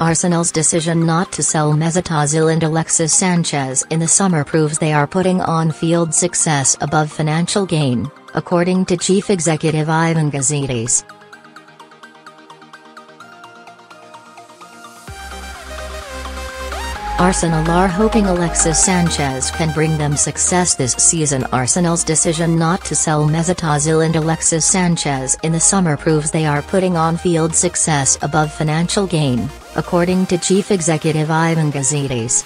Arsenal's decision not to sell Mesut Ozil and Alexis Sanchez in the summer proves they are putting on-field success above financial gain, according to chief executive Ivan Gazidis. Arsenal are hoping Alexis Sanchez can bring them success this season Arsenal's decision not to sell Mesut Ozil and Alexis Sanchez in the summer proves they are putting on-field success above financial gain, according to chief executive Ivan Gazidis.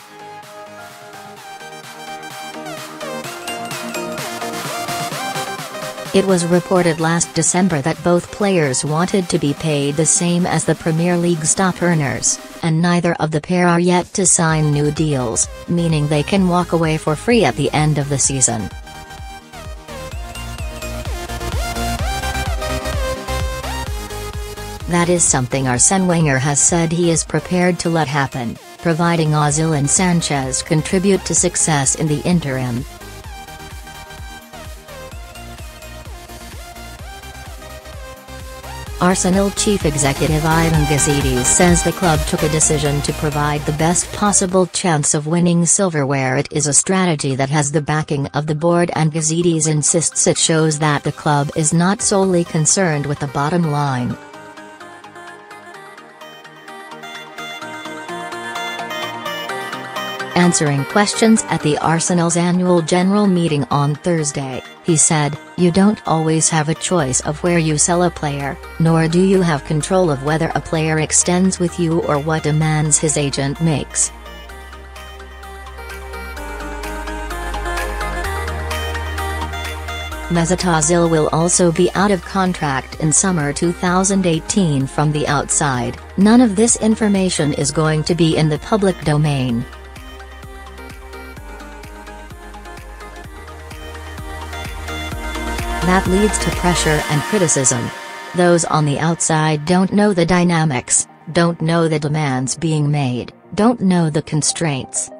It was reported last December that both players wanted to be paid the same as the Premier League's top earners, and neither of the pair are yet to sign new deals, meaning they can walk away for free at the end of the season. That is something Arsene Wenger has said he is prepared to let happen, providing Ozil and Sanchez contribute to success in the interim. Arsenal chief executive Ivan Gazidis says the club took a decision to provide the best possible chance of winning silverware it is a strategy that has the backing of the board and Gazidis insists it shows that the club is not solely concerned with the bottom line. Answering questions at the Arsenal's annual general meeting on Thursday, he said, You don't always have a choice of where you sell a player, nor do you have control of whether a player extends with you or what demands his agent makes. Mesut Ozil will also be out of contract in summer 2018 from the outside, none of this information is going to be in the public domain. That leads to pressure and criticism. Those on the outside don't know the dynamics, don't know the demands being made, don't know the constraints.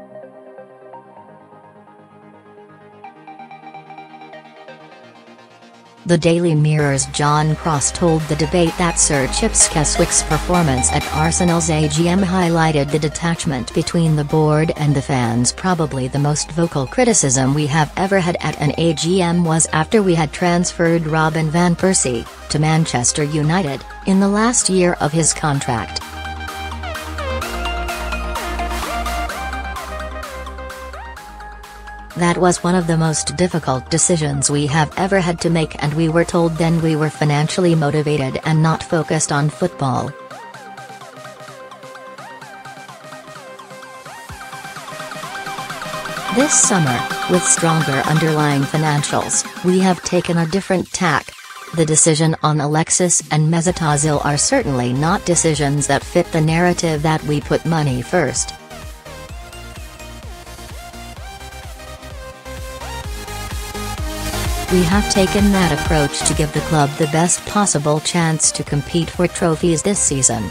The Daily Mirror's John Cross told the debate that Sir Chips Keswick's performance at Arsenal's AGM highlighted the detachment between the board and the fans probably the most vocal criticism we have ever had at an AGM was after we had transferred Robin van Persie, to Manchester United, in the last year of his contract. That was one of the most difficult decisions we have ever had to make and we were told then we were financially motivated and not focused on football. This summer, with stronger underlying financials, we have taken a different tack. The decision on Alexis and Mesut Ozil are certainly not decisions that fit the narrative that we put money first. We have taken that approach to give the club the best possible chance to compete for trophies this season.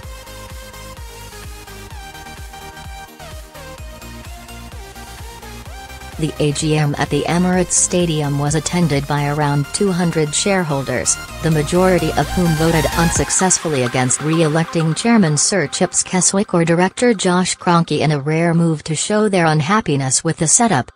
The AGM at the Emirates Stadium was attended by around 200 shareholders, the majority of whom voted unsuccessfully against re-electing chairman Sir Chips Keswick or director Josh Kroenke in a rare move to show their unhappiness with the setup.